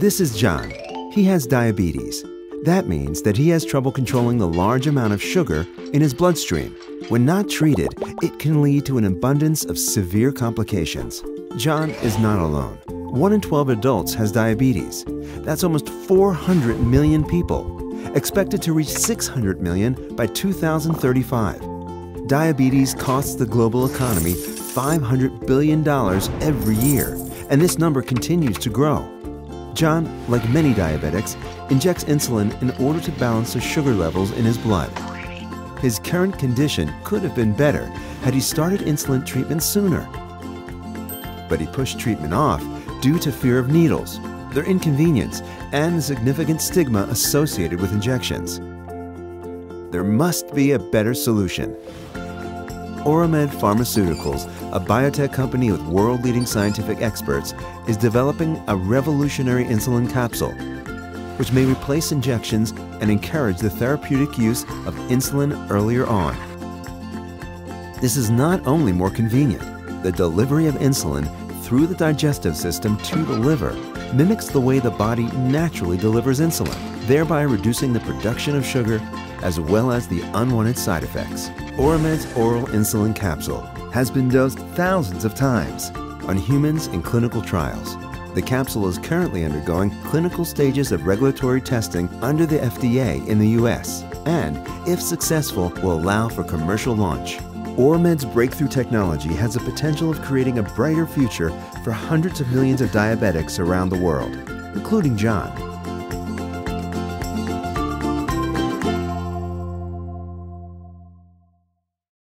This is John. He has diabetes. That means that he has trouble controlling the large amount of sugar in his bloodstream. When not treated, it can lead to an abundance of severe complications. John is not alone. 1 in 12 adults has diabetes. That's almost 400 million people, expected to reach 600 million by 2035. Diabetes costs the global economy $500 billion every year, and this number continues to grow. John, like many diabetics, injects insulin in order to balance the sugar levels in his blood. His current condition could have been better had he started insulin treatment sooner. But he pushed treatment off due to fear of needles, their inconvenience, and the significant stigma associated with injections. There must be a better solution. Oramed Pharmaceuticals, a biotech company with world leading scientific experts, is developing a revolutionary insulin capsule, which may replace injections and encourage the therapeutic use of insulin earlier on. This is not only more convenient, the delivery of insulin through the digestive system to the liver mimics the way the body naturally delivers insulin, thereby reducing the production of sugar as well as the unwanted side effects. Oramed's oral insulin capsule has been dosed thousands of times on humans in clinical trials. The capsule is currently undergoing clinical stages of regulatory testing under the FDA in the US and, if successful, will allow for commercial launch. Oramed's breakthrough technology has the potential of creating a brighter future for hundreds of millions of diabetics around the world, including John.